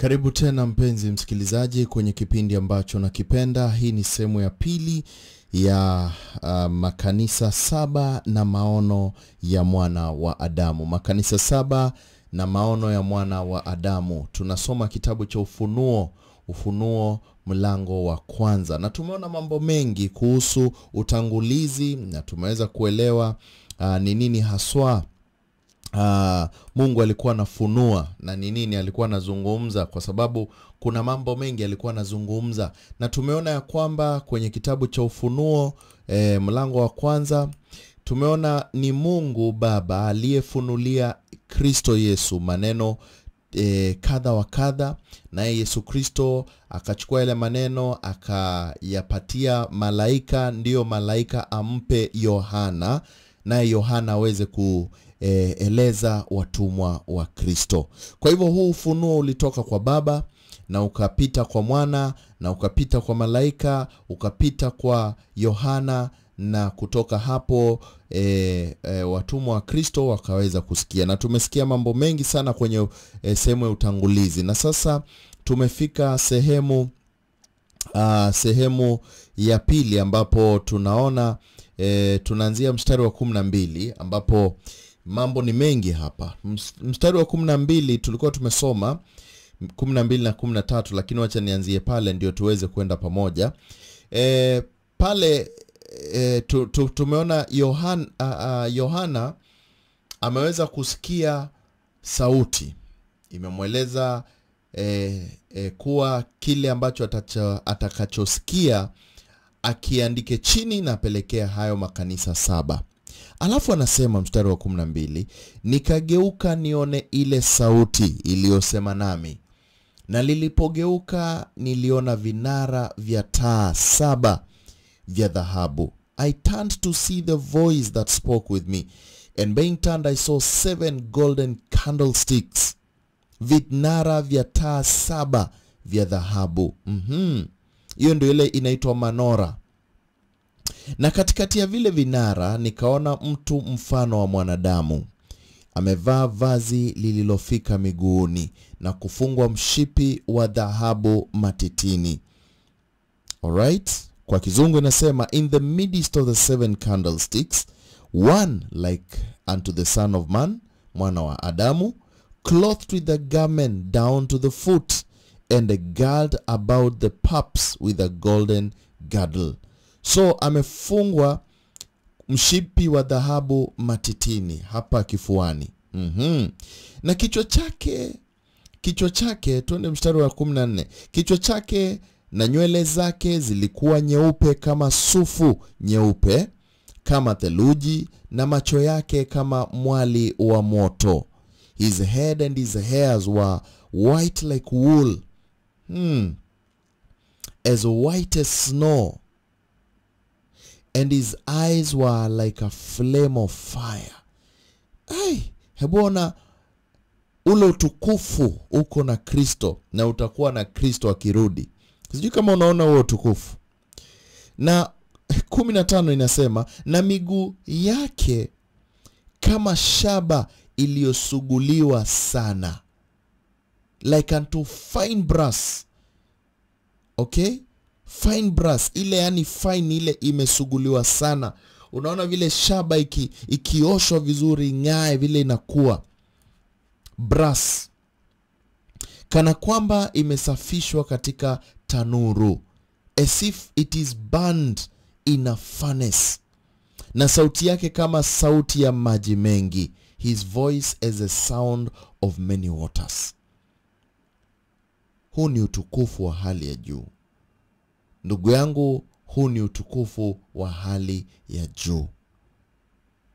Karibu tena mpenzi msikilizaji kwenye kipindi ambacho nakipenda. Hii ni sehemu ya pili ya uh, makanisa saba na maono ya mwana wa Adamu. Makanisa saba na maono ya mwana wa Adamu. Tunasoma kitabu cha Ufunuo, Ufunuo mlango wa kwanza, na tumeona mambo mengi kuhusu utangulizi na tumeweza kuelewa uh, ni nini haswa Uh, Mungu alikuwa anafunua na ni nini alikuwa anazungumza, kwa sababu kuna mambo mengi alikuwa anazungumza, na tumeona ya kwamba kwenye kitabu cha Ufunuo eh, mlango wa kwanza tumeona ni Mungu Baba aliyefunulia Kristo Yesu maneno eh, kadha wa kadha, naye Yesu Kristo akachukua yale maneno akayapatia malaika, ndiyo malaika ampe Yohana, naye Yohana aweze ku E, eleza watumwa wa Kristo. Kwa hivyo huu ufunuo ulitoka kwa Baba na ukapita kwa Mwana na ukapita kwa malaika ukapita kwa Yohana na kutoka hapo e, e, watumwa wa Kristo wakaweza kusikia, na tumesikia mambo mengi sana kwenye e, sehemu ya utangulizi, na sasa tumefika sehemu a, sehemu ya pili ambapo tunaona e, tunaanzia mstari wa kumi na mbili ambapo mambo ni mengi hapa. Mstari wa kumi na mbili tulikuwa tumesoma kumi na mbili na kumi na tatu lakini wacha nianzie pale ndio tuweze kwenda pamoja. E, pale e, tu, tu, tumeona Yohana, ameweza kusikia sauti imemweleza e, e, kuwa kile ambacho atacho, atakachosikia akiandike chini na apelekea hayo makanisa saba. Alafu anasema mstari wa kumi na mbili, nikageuka nione ile sauti iliyosema nami, na lilipogeuka niliona vinara vya taa saba vya dhahabu. I turned to see the voice that spoke with me, and being turned I saw seven golden candlesticks, vinara vya taa saba vya dhahabu. mm-hmm. Hiyo ndio ile inaitwa manora na katikati ya vile vinara nikaona mtu mfano wa mwanadamu. Amevaa vazi lililofika miguuni na kufungwa mshipi wa dhahabu matitini. Alright, kwa kizungu inasema in the midst of the seven candlesticks one like unto the son of man, mwana wa Adamu, clothed with a garment down to the foot and a guard about the paps with a golden girdle so amefungwa mshipi wa dhahabu matitini hapa kifuani. mm-hmm. na kichwa chake kichwa chake, tuende mstari wa 14. Kichwa chake na nywele zake zilikuwa nyeupe kama sufu nyeupe kama theluji, na macho yake kama mwali wa moto. His head and his hairs were white like wool, hmm. as white as snow and his eyes were like a flame of fire. Ai, hebona ule utukufu uko na Kristo na utakuwa na Kristo akirudi. Sijui kama unaona huo utukufu. Na kumi na tano inasema na miguu yake kama shaba iliyosuguliwa sana, like unto fine brass. Okay? Fine brass ile, yani fine ile imesuguliwa sana. Unaona vile shaba iki, ikioshwa vizuri ng'ae vile inakuwa brass, kana kwamba imesafishwa katika tanuru, as if it is burned in a furnace, na sauti yake kama sauti ya maji mengi, his voice as a sound of many waters. Huu ni utukufu wa hali ya juu. Ndugu yangu, huu ni utukufu wa hali ya juu.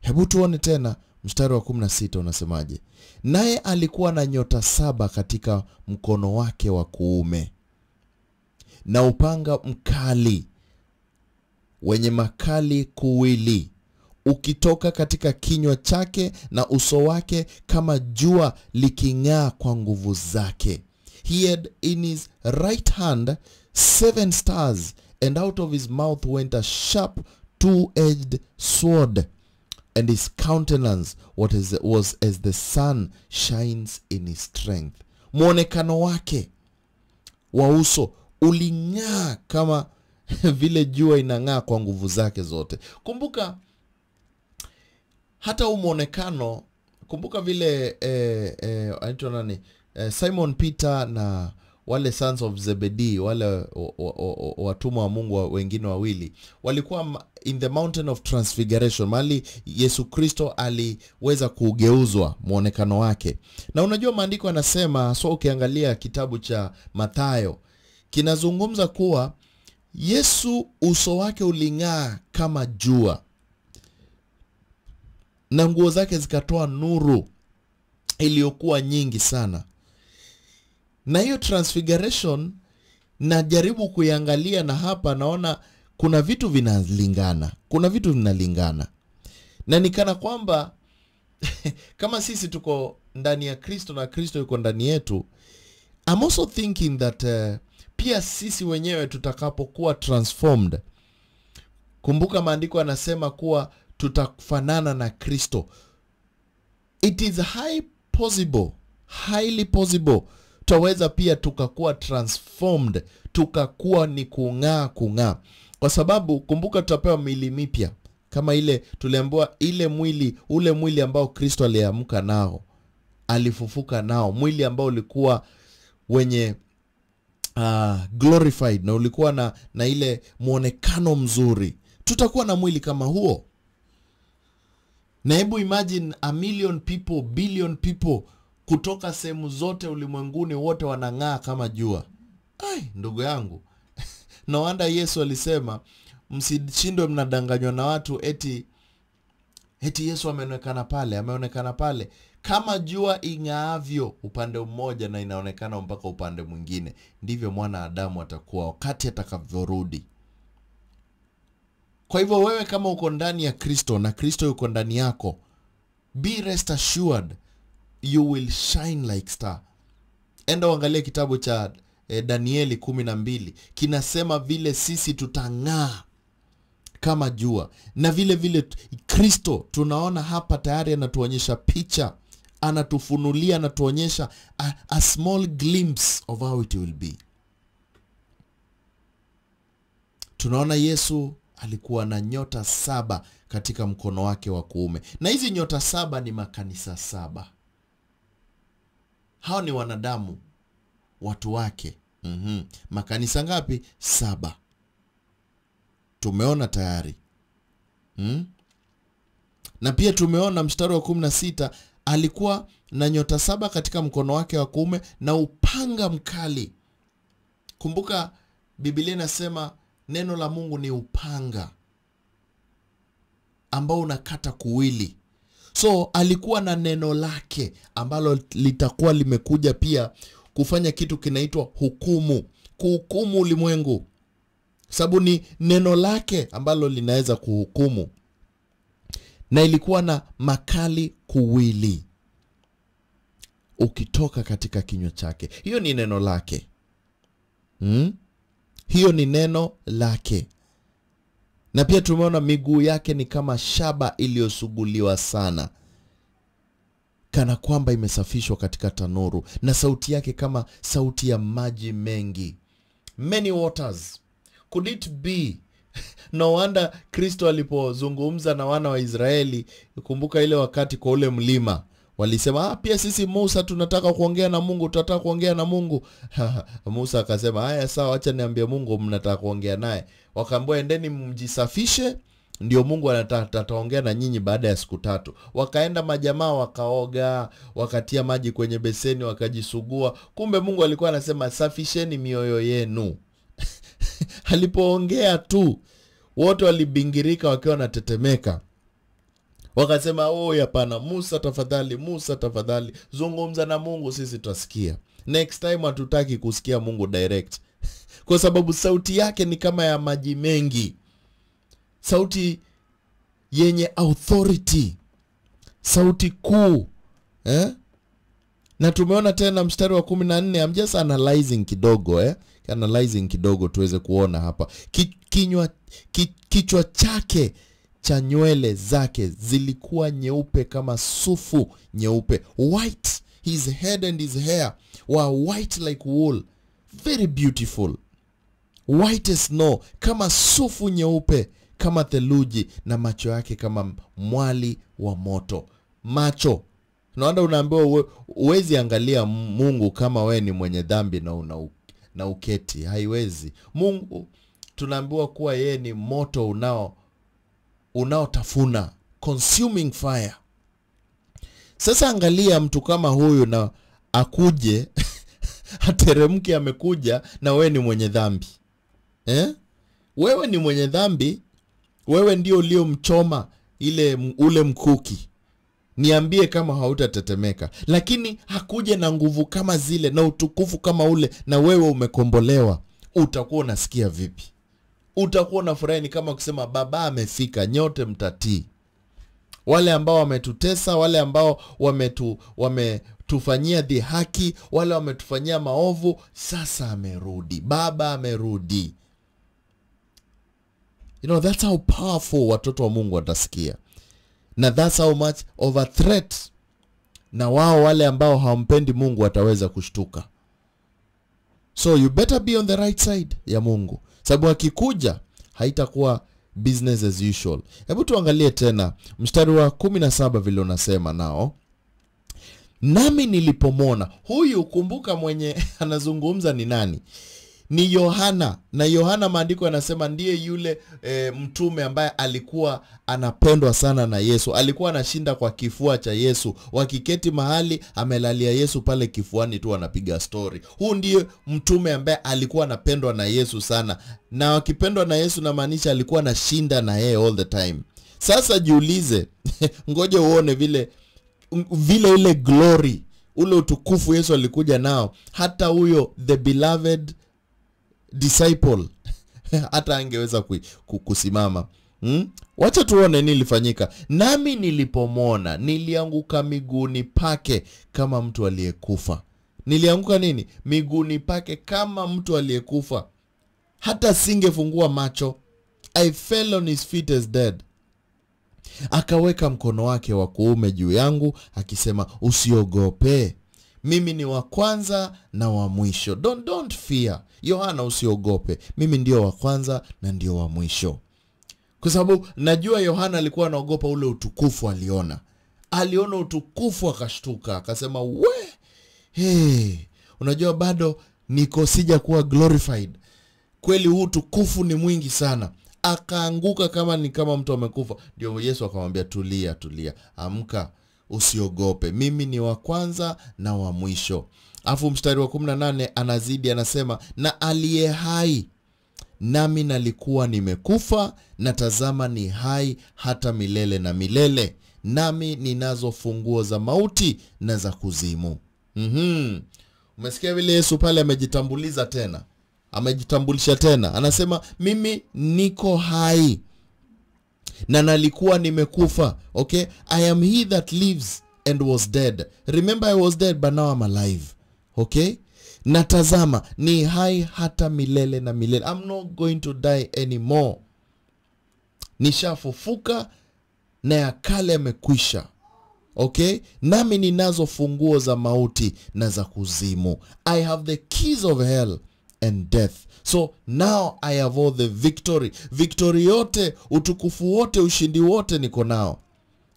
Hebu tuone tena mstari wa 16 unasemaje? Naye alikuwa na nyota saba katika mkono wake wa kuume na upanga mkali wenye makali kuwili ukitoka katika kinywa chake, na uso wake kama jua liking'aa kwa nguvu zake. He had in his right hand seven stars and out of his mouth went a sharp two-edged sword and his countenance what is, was as the sun shines in his strength. Mwonekano wake wa uso uling'aa kama vile jua inang'aa kwa nguvu zake zote kumbuka hata huu mwonekano kumbuka vile eh, eh, anaitwa nani eh, simon peter na wale sons of zebedi wale wa- wa- wa- watumwa wa mungu wengine wawili walikuwa in the mountain of transfiguration mahali yesu kristo aliweza kugeuzwa mwonekano wake. Na unajua maandiko yanasema so ukiangalia kitabu cha mathayo kinazungumza kuwa yesu uso wake uling'aa kama jua na nguo zake zikatoa nuru iliyokuwa nyingi sana na hiyo transfiguration najaribu kuiangalia na hapa naona kuna vitu vinalingana. Kuna vitu vinalingana. Na nikana kwamba kama sisi tuko ndani ya kristo na kristo yuko ndani yetu I'm also thinking that uh, pia sisi wenyewe tutakapokuwa transformed. Kumbuka maandiko yanasema kuwa tutafanana na kristo. It is high possible highly possible tutaweza pia tukakuwa transformed tukakuwa ni kung'aa kung'aa. Kwa sababu kumbuka tutapewa miili mipya. Kama ile tuliambiwa ile mwili ule mwili ambao kristo aliamka nao alifufuka nao. Mwili ambao ulikuwa wenye uh, glorified na ulikuwa na, na ile mwonekano mzuri. Tutakuwa na mwili kama huo. Na hebu imagine a million people billion people kutoka sehemu zote ulimwenguni wote wanang'aa kama jua. Ai ndugu yangu. No wonder yesu alisema msishindwe mnadanganywa na watu eti eti yesu ameonekana pale ameonekana pale. Kama jua ing'aavyo upande mmoja na inaonekana mpaka upande mwingine ndivyo mwana adamu atakuwa wakati atakavyorudi. Kwa hivyo wewe kama uko ndani ya kristo na kristo yuko ndani yako be rest assured you will shine like star. Enda uangalie kitabu cha eh, danieli kumi na mbili. Kinasema vile sisi tutang'aa kama jua. Na vile vile kristo tunaona hapa tayari anatuonyesha picha. Anatufunulia anatuonyesha a, a small glimpse of how it will be. Tunaona yesu alikuwa na nyota saba katika mkono wake wa kuume. Na hizi nyota saba ni makanisa saba hao ni wanadamu. Watu wake. Mm-hmm. makanisa ngapi? Saba. Tumeona tayari. Mm? na pia tumeona mstari wa kumi na sita alikuwa na nyota saba katika mkono wake wa kuume na upanga mkali. Kumbuka bibilia inasema neno la mungu ni upanga ambao unakata kuwili so alikuwa na neno lake ambalo litakuwa limekuja pia kufanya kitu kinaitwa hukumu. Kuhukumu ulimwengu. Sababu ni neno lake ambalo linaweza kuhukumu. Na ilikuwa na makali kuwili. Ukitoka katika kinywa chake. Hiyo ni neno lake. Hmm? hiyo ni neno lake na pia tumeona miguu yake ni kama shaba iliyosuguliwa sana kana kwamba imesafishwa katika tanuru na sauti yake kama sauti ya maji mengi. Many waters could it be? No wonder kristo alipozungumza na wana wa israeli kumbuka ile wakati kwa ule mlima walisema ah, pia sisi musa tunataka kuongea na mungu tunataka kuongea na mungu. Musa akasema haya sawa wacha niambie mungu mnataka kuongea naye. Wakaambiwa endeni mjisafishe ndio mungu ataongea na nyinyi baada ya siku tatu. Wakaenda majamaa wakaoga wakatia maji kwenye beseni wakajisugua. Kumbe mungu alikuwa anasema safisheni mioyo yenu. Alipoongea tu wote walibingirika wakiwa wanatetemeka wakasema oi hapana musa tafadhali musa tafadhali zungumza na mungu sisi tutasikia. Next time hatutaki kusikia mungu direct. Kwa sababu sauti yake ni kama ya maji mengi. Sauti yenye authority. Sauti kuu eh? na tumeona tena mstari wa kumi na nne I'm just analyzing kidogo eh? analyzing kidogo tuweze kuona hapa. Ki, kinywa ki, kichwa chake cha nywele zake zilikuwa nyeupe kama sufu nyeupe. White his head and his hair were white like wool. Very beautiful. White as snow kama sufu nyeupe kama theluji na macho yake kama mwali wa moto. Macho. Naona unaambiwa uwe- huwezi angalia mungu kama wewe ni mwenye dhambi na una na uketi. Haiwezi. Mungu tunaambiwa kuwa yeye ni moto unao unaotafuna consuming fire. Sasa angalia mtu kama huyu na akuje ateremke amekuja na wewe ni mwenye dhambi. Eh? wewe ni mwenye dhambi wewe ndio uliomchoma ile ule mkuki. Niambie kama hautatetemeka. Lakini hakuje na nguvu kama zile na utukufu kama ule na wewe umekombolewa utakuwa unasikia vipi utakuwa na furaha. ni kama kusema baba amefika nyote mtatii. Wale ambao wametutesa wale ambao wametu wametufanyia dhihaki wale wametufanyia maovu sasa amerudi. Baba amerudi. You know that's how powerful watoto wa mungu watasikia. Na that's how much of a threat na wao wale ambao hawampendi mungu wataweza kushtuka. So you better be on the right side ya mungu sababu akikuja haitakuwa business as usual. Hebu tuangalie tena mstari wa 17 vile unasema nao. Nami nilipomwona huyu kumbuka mwenye anazungumza ni nani ni yohana. Na yohana maandiko yanasema ndiye yule e, mtume ambaye alikuwa anapendwa sana na yesu. Alikuwa anashinda kwa kifua cha yesu. Wakiketi mahali amelalia yesu pale kifuani tu anapiga stori huu ndiye mtume ambaye alikuwa anapendwa na yesu sana. Na wakipendwa na yesu namaanisha alikuwa anashinda na yeye all the time. Sasa jiulize ngoja uone vile vile ile glory ule utukufu yesu alikuja nao. Hata huyo the beloved disciple. Hata angeweza ku, ku, kusimama. Hmm? wacha tuone nini ilifanyika. Nami nilipomwona nilianguka miguuni pake kama mtu aliyekufa. Nilianguka nini? Miguuni pake kama mtu aliyekufa. Hata singefungua macho. I fell on his feet as dead. Akaweka mkono wake wa kuume juu yangu akisema usiogope mimi ni wa kwanza na wa mwisho. Don't, don't fear. Yohana usiogope. Mimi ndio wa kwanza na ndio wa mwisho. Kwa sababu najua yohana alikuwa anaogopa ule utukufu aliona. Aliona utukufu akashtuka akasema we hey, unajua bado niko sija kuwa glorified. Kweli huu utukufu ni mwingi sana. Akaanguka kama ni kama mtu amekufa. Ndio yesu akamwambia tulia tulia. Amka usiogope. Mimi ni wa kwanza na wa mwisho. Alafu mstari wa 18 anazidi anasema na aliye hai nami nalikuwa nimekufa na tazama ni hai hata milele na milele. Nami ninazo funguo za mauti na za kuzimu. Mm-hmm. umesikia vile yesu pale amejitambuliza tena? Amejitambulisha tena. Anasema mimi niko hai na nalikuwa nimekufa okay? I am he that lives and was dead. Remember i was dead but now I'm alive okay? Na tazama ni hai hata milele na milele. I'm not going to die anymore. Nishafufuka na ya kale amekwisha okay? Nami ninazo funguo za mauti na za kuzimu. I have the keys of hell and death. So now i have all the victory. Victory yote utukufu wote ushindi wote niko nao.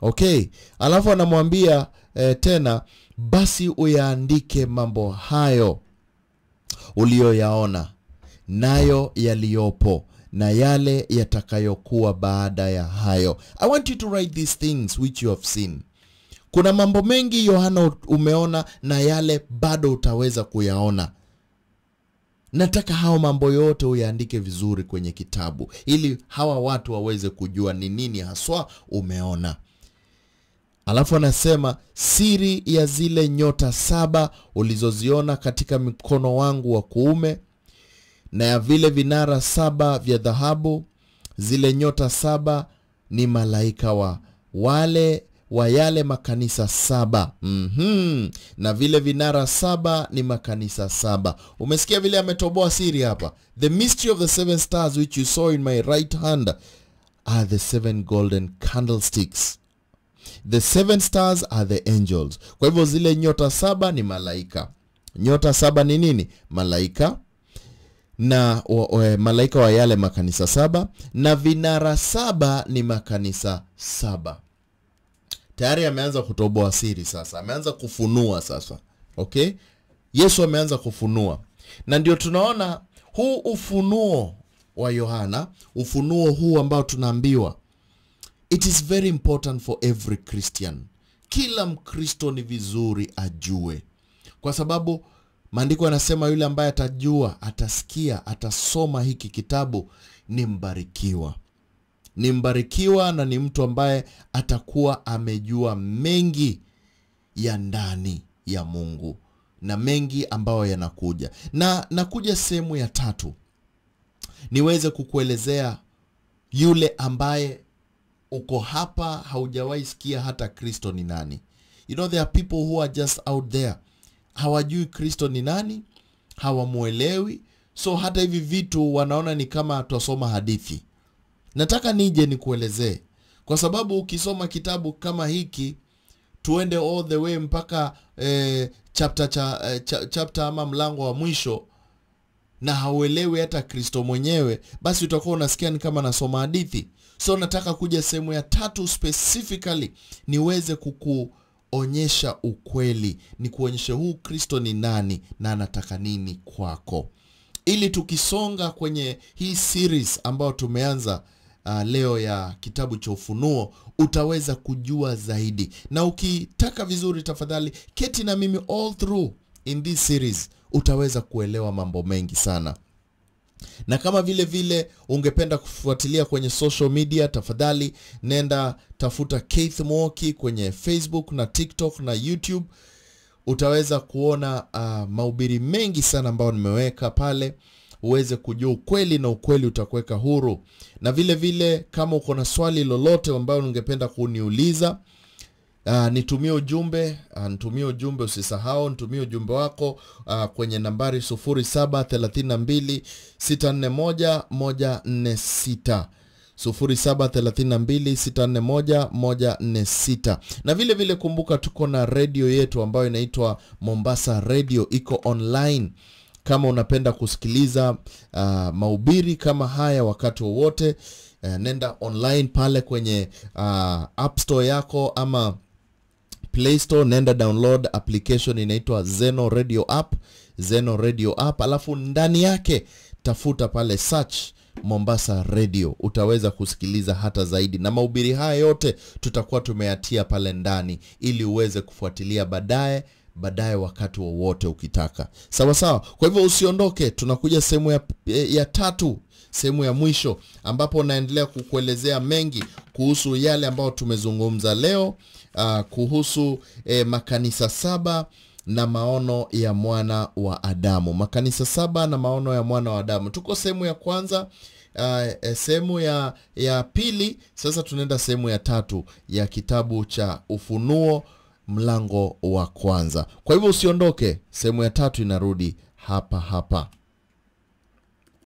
Okay? Alafu anamwambia eh, tena basi uyaandike mambo hayo uliyoyaona nayo yaliyopo na yale yatakayokuwa baada ya hayo. I want you to write these things which you have seen. Kuna mambo mengi yohana umeona na yale bado utaweza kuyaona nataka hao mambo yote uyaandike vizuri kwenye kitabu ili hawa watu waweze kujua ni nini haswa umeona. Alafu anasema siri ya zile nyota saba ulizoziona katika mkono wangu wa kuume na ya vile vinara saba vya dhahabu zile nyota saba ni malaika wa wale wa yale makanisa saba. Mm-hmm. na vile vinara saba ni makanisa saba. Umesikia vile ametoboa siri hapa? The mystery of the seven stars which you saw in my right hand are the seven golden candlesticks. The seven stars are the angels. Kwa hivyo zile nyota saba ni malaika. Nyota saba ni nini? Malaika. Na wa, wa, malaika wa yale makanisa saba. Na vinara saba ni makanisa saba tayari ameanza kutoboa siri sasa ameanza kufunua sasa okay? Yesu ameanza kufunua. Na ndio tunaona huu ufunuo wa yohana ufunuo huu ambao tunaambiwa it is very important for every christian. Kila mkristo ni vizuri ajue. Kwa sababu maandiko yanasema yule ambaye atajua atasikia atasoma hiki kitabu ni mbarikiwa ni mbarikiwa na ni mtu ambaye atakuwa amejua mengi ya ndani ya mungu na mengi ambayo yanakuja. Na nakuja sehemu ya tatu. Niweze kukuelezea yule ambaye uko hapa haujawahi sikia hata kristo ni nani. You know there are people who are just out there. Hawajui kristo ni nani hawamuelewi, so hata hivi vitu wanaona ni kama twasoma hadithi nataka nije nikuelezee. Kwa sababu ukisoma kitabu kama hiki tuende all the way mpaka eh, chapter cha, eh, cha, chapter ama mlango wa mwisho na hauelewi hata kristo mwenyewe basi utakuwa unasikia ni kama nasoma hadithi. So nataka kuja sehemu ya tatu specifically niweze kukuonyesha ukweli. Ni kuonyesha huu kristo ni nani na anataka nini kwako. Ili tukisonga kwenye hii series ambayo tumeanza uh, leo ya kitabu cha ufunuo utaweza kujua zaidi. Na ukitaka vizuri tafadhali keti na mimi all through in this series. Utaweza kuelewa mambo mengi sana. Na kama vile vile ungependa kufuatilia kwenye social media tafadhali nenda tafuta Keith Mwoki kwenye facebook na tiktok na youtube. Utaweza kuona uh, mahubiri mengi sana ambayo nimeweka pale uweze kujua ukweli na ukweli utakuweka huru. Na vile vile kama uko na swali lolote ambayo ungependa kuniuliza Uh, nitumie ujumbe uh, nitumie ujumbe usisahau nitumie ujumbe wako uh, kwenye nambari 0732 641 146 0732641146 na vile vile kumbuka tuko na redio yetu ambayo inaitwa mombasa radio iko online kama unapenda kusikiliza uh, mahubiri kama haya wakati wowote uh, nenda online pale kwenye uh, app store yako ama play store nenda download application inaitwa zeno radio app zeno radio app. Alafu ndani yake tafuta pale search mombasa radio. Utaweza kusikiliza hata zaidi. Na maubiri haya yote tutakuwa tumeyatia pale ndani ili uweze kufuatilia baadaye baadaye wakati wowote ukitaka. Sawa sawa. Kwa hivyo usiondoke tunakuja sehemu ya, ya tatu sehemu ya mwisho ambapo naendelea kukuelezea mengi kuhusu yale ambayo tumezungumza leo uh, kuhusu eh, makanisa saba na maono ya mwana wa adamu. Makanisa saba na maono ya mwana wa adamu. Tuko sehemu ya kwanza uh, sehemu ya ya pili. Sasa tunaenda sehemu ya tatu ya kitabu cha ufunuo mlango wa kwanza. Kwa hivyo usiondoke sehemu ya tatu inarudi hapa hapa